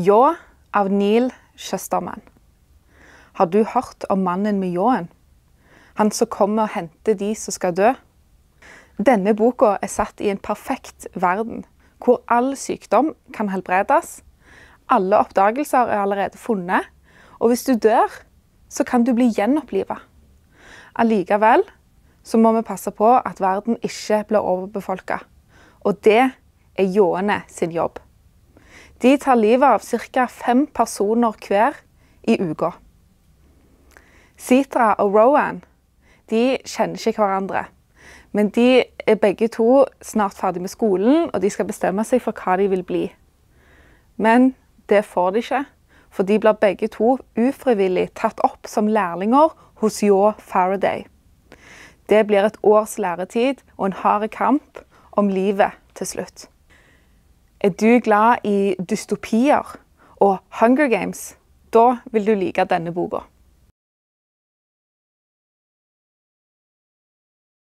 Ljå av Neil Shusterman. Har du hørt om mannen med ljåen? Han som kommer og henter de som skal dø? Denne boka er satt i en perfekt verden, hvor all sykdom kan helbredes. Alle oppdagelser er allerede funnet, og hvis du dør, så kan du bli gjenoppliva. Allikevel så må vi passe på at verden ikke blir overbefolka. Og det er ljåene sin jobb. De tar livet av ca. fem personer hver i uka. Sitra og Rowan de kjenner ikke hverandre. Men de er begge to snart ferdig med skolen, og de skal bestemme seg for hva de vil bli. Men det får de ikke, for de blir begge to ufrivillig tatt opp som lærlinger hos Yaw Faraday. Det blir et års læretid og en hard kamp om livet til slutt. Er du glad i dystopier og Hunger Games? Da vil du like denne boka.